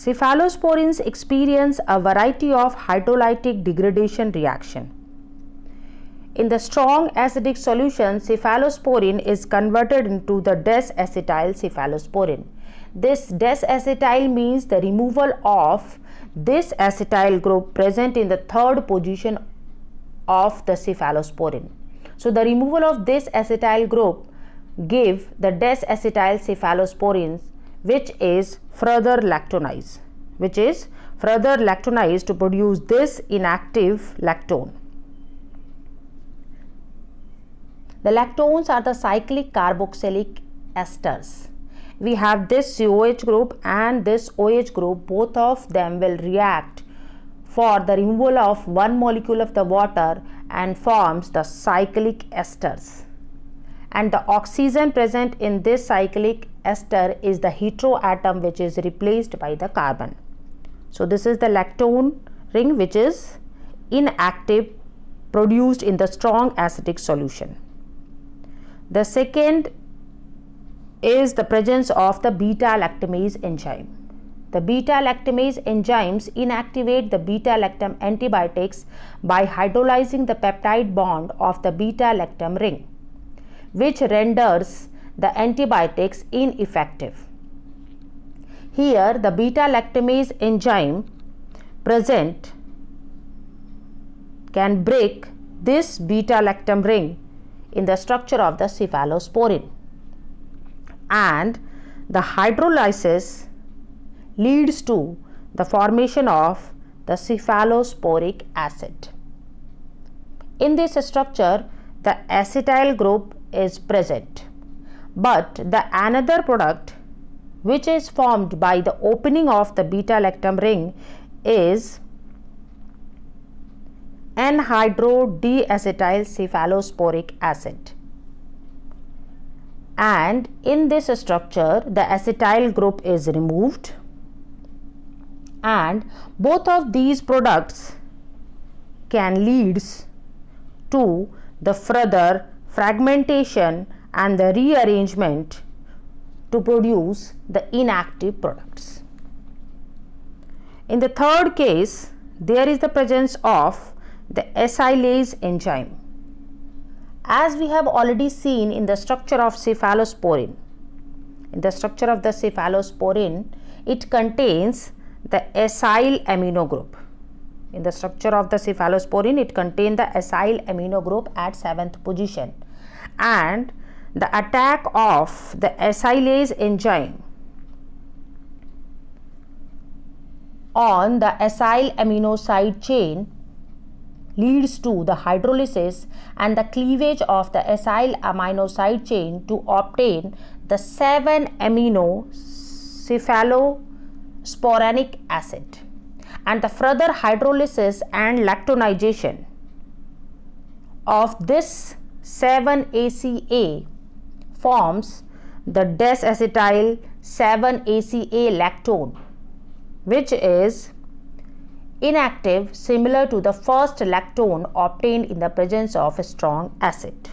Cephalosporins experience a variety of hydrolytic degradation reaction. In the strong acidic solution, cephalosporin is converted into the des-acetyl cephalosporin. This des-acetyl means the removal of this acetyl group present in the third position of the cephalosporin. So the removal of this acetyl group give the des-acetyl cephalosporins which is further lactonized which is further lactonized to produce this inactive lactone. The lactones are the cyclic carboxylic esters. We have this COH group and this OH group both of them will react for the removal of one molecule of the water and forms the cyclic esters and the oxygen present in this cyclic ester is the heteroatom which is replaced by the carbon. So, this is the lactone ring which is inactive produced in the strong acidic solution. The second is the presence of the beta lactamase enzyme. The beta lactamase enzymes inactivate the beta lactam antibiotics by hydrolyzing the peptide bond of the beta lactam ring which renders the antibiotics ineffective. Here the beta lactamase enzyme present can break this beta lactam ring in the structure of the cephalosporin and the hydrolysis leads to the formation of the cephalosporic acid. In this structure, the acetyl group is present. But the another product which is formed by the opening of the beta lactam ring is anhydrodeacetyl cephalosporic acid. And in this structure, the acetyl group is removed and both of these products can leads to the further fragmentation and the rearrangement to produce the inactive products. In the third case, there is the presence of the acylase enzyme. As we have already seen in the structure of cephalosporin, in the structure of the cephalosporin, it contains the acyl amino group. In the structure of the cephalosporin, it contains the acyl amino group at 7th position and the attack of the acylase enzyme on the acyl amino side chain leads to the hydrolysis and the cleavage of the acyl amino side chain to obtain the 7 amino cephalosporanic acid and the further hydrolysis and lactonization of this 7-ACA forms the des-acetyl 7-ACA lactone which is inactive similar to the first lactone obtained in the presence of a strong acid.